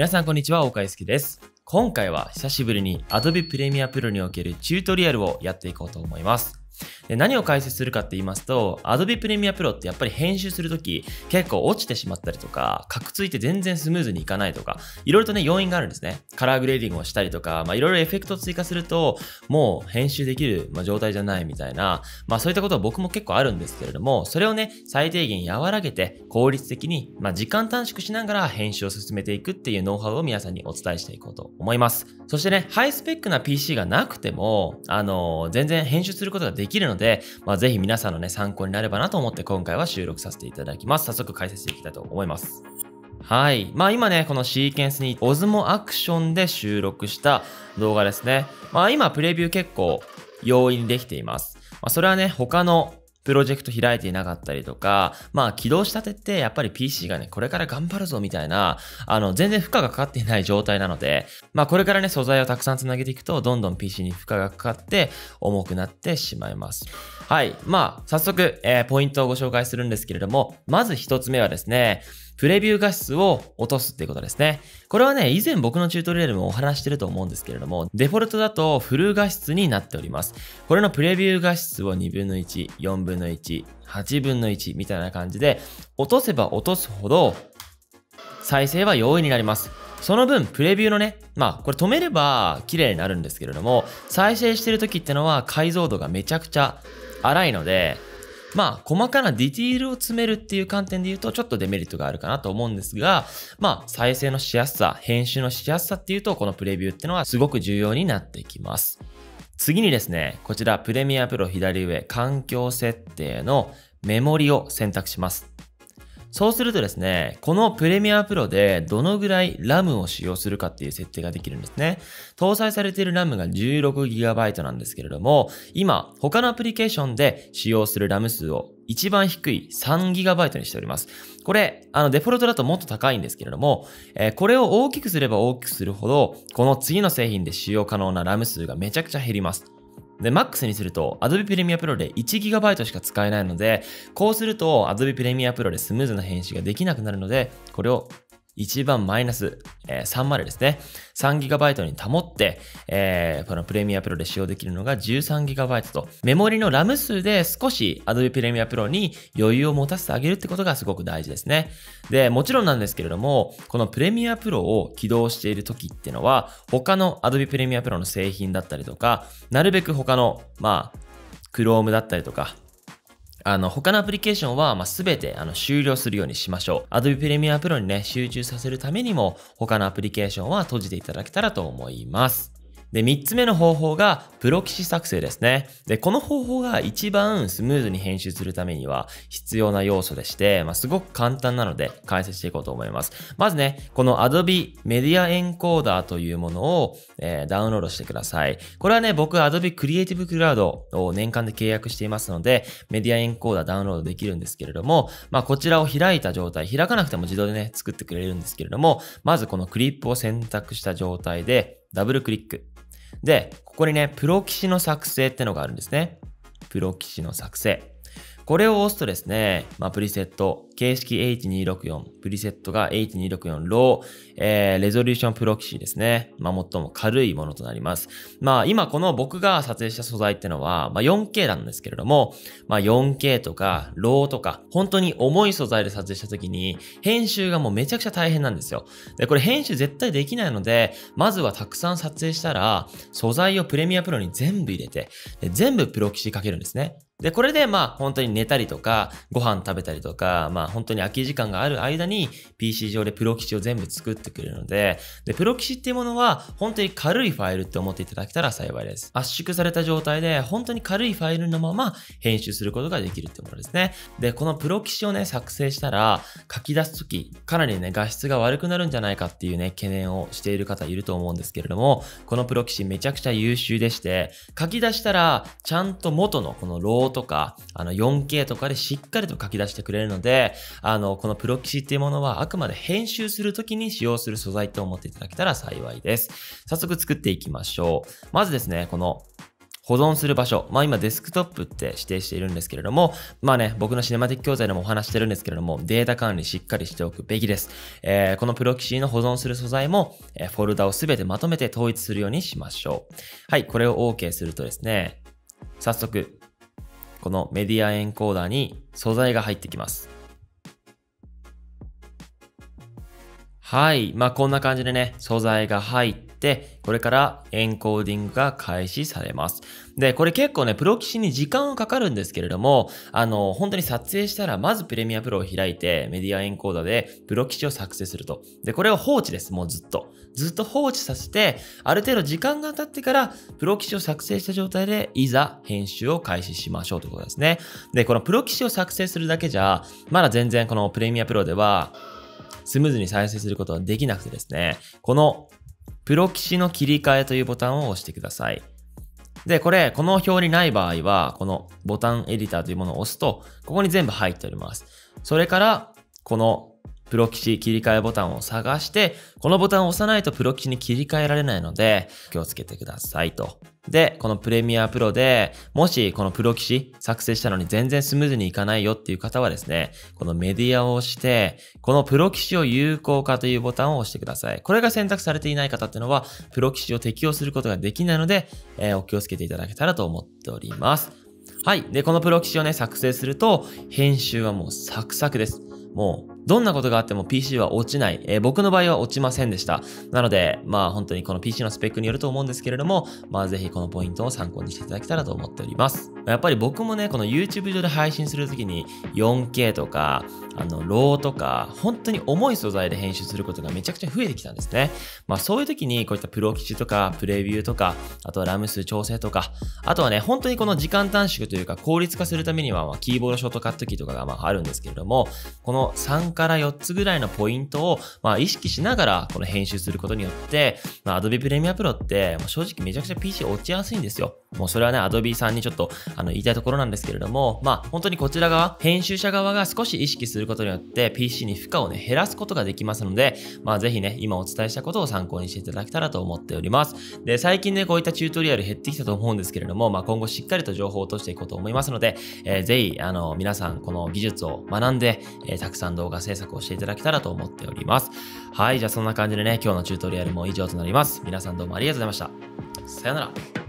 皆さんこんにちは、大海介です。今回は久しぶりに Adobe Premiere Pro におけるチュートリアルをやっていこうと思います。で何を解説するかって言いますと、Adobe Premiere Pro ってやっぱり編集するとき結構落ちてしまったりとか、カクついて全然スムーズにいかないとか、いろいろとね、要因があるんですね。カラーグレーディングをしたりとか、まあいろいろエフェクトを追加すると、もう編集できる、まあ、状態じゃないみたいな、まあそういったことは僕も結構あるんですけれども、それをね、最低限和らげて効率的に、まあ時間短縮しながら編集を進めていくっていうノウハウを皆さんにお伝えしていこうと思います。そしてね、ハイスペックな PC がなくても、あの全然編集することができるので、でまあぜひ皆さんのね、参考になればなと思って今回は収録させていただきます。早速解説していきたいと思います。はい。まあ今ね、このシーケンスに Osmo アクションで収録した動画ですね。まあ今プレビュー結構容易にできています。まあそれはね、他のプロジェクト開いていなかったりとか、まあ起動したてってやっぱり PC がね、これから頑張るぞみたいな、あの、全然負荷がかかっていない状態なので、まあこれからね、素材をたくさんつなげていくと、どんどん PC に負荷がかかって重くなってしまいます。はい。まあ、早速、えーポイントをご紹介するんですけれども、まず一つ目はですね、プレビュー画質を落とすっていうことですね。これはね、以前僕のチュートリアルもお話してると思うんですけれども、デフォルトだとフル画質になっております。これのプレビュー画質を2分の1、4分の1、8分の1みたいな感じで、落とせば落とすほど、再生は容易になります。その分、プレビューのね、まあ、これ止めれば綺麗になるんですけれども、再生してる時ってのは解像度がめちゃくちゃ荒いので、まあ、細かなディティールを詰めるっていう観点で言うと、ちょっとデメリットがあるかなと思うんですが、まあ、再生のしやすさ、編集のしやすさっていうと、このプレビューってのはすごく重要になってきます。次にですね、こちら、プレミアプロ左上、環境設定のメモリを選択します。そうするとですね、このプレミアプロでどのぐらい RAM を使用するかっていう設定ができるんですね。搭載されている RAM が 16GB なんですけれども、今、他のアプリケーションで使用する RAM 数を一番低い 3GB にしております。これ、あの、デフォルトだともっと高いんですけれども、えーこれを大きくすれば大きくするほど、この次の製品で使用可能な RAM 数がめちゃくちゃ減ります。で、MAX にすると Adobe Premiere Pro で 1GB しか使えないので、こうすると Adobe Premiere Pro でスムーズな編集ができなくなるので、これを一番マイナス、えー3までですね、3GB に保って、えーこの Premiere Pro で使用できるのが 13GB と、メモリの RAM 数で少し Adobe Premiere Pro に余裕を持たせてあげるってことがすごく大事ですね。で、もちろんなんですけれども、この Premiere Pro を起動している時ってのは、他の Adobe Premiere Pro の製品だったりとか、なるべく他の、まあ、Chrome だったりとか、あの、他のアプリケーションは、ま、すべて、あの、終了するようにしましょう。Adobe Premiere Pro にね、集中させるためにも、他のアプリケーションは閉じていただけたらと思います。で、三つ目の方法が、プロキシ作成ですね。で、この方法が一番スムーズに編集するためには必要な要素でして、まあ、すごく簡単なので解説していこうと思います。まずね、この Adobe Media Encoder というものを、えーダウンロードしてください。これはね、僕 Adobe Creative Cloud を年間で契約していますので、メディアエンコーダーダウンロードできるんですけれども、まあこちらを開いた状態、開かなくても自動でね、作ってくれるんですけれども、まずこのクリップを選択した状態で、ダブルクリック。で、ここにね、プロキシの作成ってのがあるんですね。プロキシの作成。これを押すとですね、まあ、プリセット、形式 H264、プリセットが H264 Low、えー、 Resolution Proxy ですね。まあ、最も軽いものとなります。まあ、今この僕が撮影した素材ってのは、まあ、4K なんですけれども、まあ、4K とか、 RAW とか、本当に重い素材で撮影した時に、編集がもうめちゃくちゃ大変なんですよ。で、これ編集絶対できないので、まずはたくさん撮影したら、素材をプレミアプロに全部入れて、で全部プロキシかけるんですね。で、これでまあ本当に寝たりとか、ご飯食べたりとか、まあ本当に空き時間がある間に PC 上でプロキシを全部作ってくれるので、で、プロキシっていうものは本当に軽いファイルって思っていただけたら幸いです。圧縮された状態で本当に軽いファイルのまま編集することができるってものですね。で、このプロキシをね、作成したら書き出すとき、かなりね、画質が悪くなるんじゃないかっていうね、懸念をしている方いると思うんですけれども、このプロキシめちゃくちゃ優秀でして、書き出したら、ちゃんと元のこのローとか、あの 4K とかでしっかりと書き出してくれるので、あの、このプロキシっていうものはあくまで編集するときに使用する素材と思っていただけたら幸いです。早速作っていきましょう。まずですね、この保存する場所。まあ今デスクトップって指定しているんですけれども、まあね、僕のシネマティック教材でもお話してるんですけれども、データ管理しっかりしておくべきです。えー、このプロキシーの保存する素材も、えー、フォルダをすべてまとめて統一するようにしましょう。はい、これを OK するとですね、早速、このメディアエンコーダーに素材が入ってきます。はい。まあ、こんな感じでね、素材が入って、これからエンコーディングが開始されます。で、これ結構ね、プロ棋士に時間はかかるんですけれども、あの、本当に撮影したら、まずプレミアプロを開いて、メディアエンコーダーでプロ棋士を作成すると。で、これを放置です。もうずっと。ずっと放置させて、ある程度時間が経ってから、プロ棋士を作成した状態で、いざ編集を開始しましょうということですね。で、このプロ棋士を作成するだけじゃ、まだ全然このプレミアプロでは、スムーズに再生することができなくてですね、このプロ棋士の切り替えというボタンを押してください。で、これ、この表にない場合は、このボタンエディターというものを押すと、ここに全部入っております。それから、このプロ棋士切り替えボタンを探して、このボタンを押さないとプロ棋士に切り替えられないので、気をつけてくださいと。で、このプレミアプロで、もしこのプロ棋士作成したのに全然スムーズにいかないよっていう方はですね、このメディアを押して、このプロ棋士を有効化というボタンを押してください。これが選択されていない方っていうのは、プロ棋士を適用することができないので、えー、お気をつけていただけたらと思っております。はい。で、このプロ棋士をね、作成すると、編集はもうサクサクです。もう、どんなことがあっても PC は落ちない。えー、僕の場合は落ちませんでした。なので、まあ本当にこの PC のスペックによると思うんですけれども、まあぜひこのポイントを参考にしていただけたらと思っております。やっぱり僕もね、この YouTube 上で配信するときに 4K とか、あの、ローとか、本当に重い素材で編集することがめちゃくちゃ増えてきたんですね。まあそういう時にこういったプロ基地とか、プレビューとか、あとはラム数調整とか、あとはね、本当にこの時間短縮というか効率化するためには、まあ、キーボードショートカットキーとかがまああるんですけれども、この3から4つぐらいのポイントを、まあ、意識しながら、この編集することによって、まあ、Adobe Premiere Pro って、正直めちゃくちゃ PC 落ちやすいんですよ。もうそれはね、Adobe さんにちょっと、あの、言いたいところなんですけれども、まあ、本当にこちら側、編集者側が少し意識することによって、PC に負荷をね、減らすことができますので、まあ、ぜひね、今お伝えしたことを参考にしていただけたらと思っております。で、最近ね、こういったチュートリアル減ってきたと思うんですけれども、まあ、今後しっかりと情報を落としていこうと思いますので、えー、ぜひ、あの、皆さん、この技術を学んで、えー、たくさん動画画制作をしていただけたらと思っております。はい、じゃあそんな感じでね、今日のチュートリアルも以上となります。皆さんどうもありがとうございました。さよなら。